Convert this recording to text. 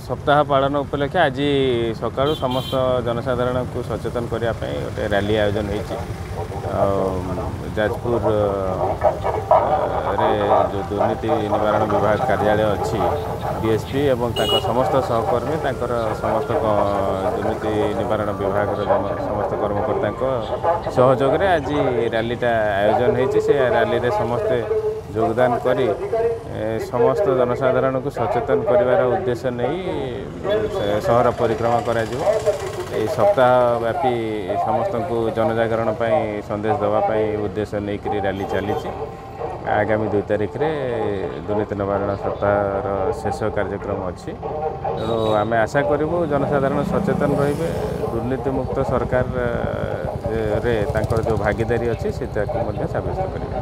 ସପ୍ତାହ ପାଳନ ଉପଲକ୍ଷେ ଆଜି ସକାଳୁ ସମସ୍ତ ଜନସାଧାରଣଙ୍କୁ ସଚେତନ କରିବା ପାଇଁ ଗୋଟେ ରାଲି ଆୟୋଜନ ହେଇଛି ଆଉ ଯାଜପୁର ରେ ଯେଉଁ ଦୁର୍ନୀତି ନିବାରଣ ବିଭାଗ କାର୍ଯ୍ୟାଳୟ ଅଛି ଡିଏସ୍ପି ଏବଂ ତାଙ୍କ ସମସ୍ତ ସହକର୍ମୀ ତାଙ୍କର ସମସ୍ତ କ- ଦୁର୍ନୀତି ନିବାରଣ ବିଭାଗର ଜନ- ସମସ୍ତ କର୍ମକର୍ତ୍ତାଙ୍କ ସହଯୋଗରେ ଆଜି ରାଲିଟା ଆୟୋଜନ ହେଇଛି ସେ ରାଲିରେ ସମସ୍ତେ ଯୋଗଦାନ କରି ସମସ୍ତ ଜନସାଧାରଣଙ୍କୁ ସଚେତନ କରିବାର ଉଦ୍ଦେଶ୍ୟ ନେଇ ସହର ପରିକ୍ରମା କରାଯିବ। ଏହି ସପ୍ତାହ ବ୍ୟାପୀ ସମସ୍ତଙ୍କୁ ଜନଜାଗରଣ ପାଇଁ ସନ୍ଦେଶ ଦେବା ପାଇଁ ଉଦ୍ଦେଶ୍ୟ ନେଇକରି ରାଲି ଚାଲିଛି। ଆଗାମୀ ଦୁଇ ତାରିଖରେ ଦୁର୍ନୀତି ନିବାରଣ ସପ୍ତାହର ଶେଷ କାର୍ଯ୍ୟକ୍ରମ ଅଛି। ତେଣୁ ଆମେ ଆଶା କରିବୁ ଜନସାଧାରଣ ସଚେତନ ରହିବେ। ଦୁର୍ନୀତିମୁକ୍ତ ସରକାର ରେ ତାଙ୍କର ଯେଉଁ ଭାଗିଦାରୀ ଅଛି ସେ ତାକୁ ମଧ୍ୟ ସାବ୍ୟସ୍ତ କରିବେ।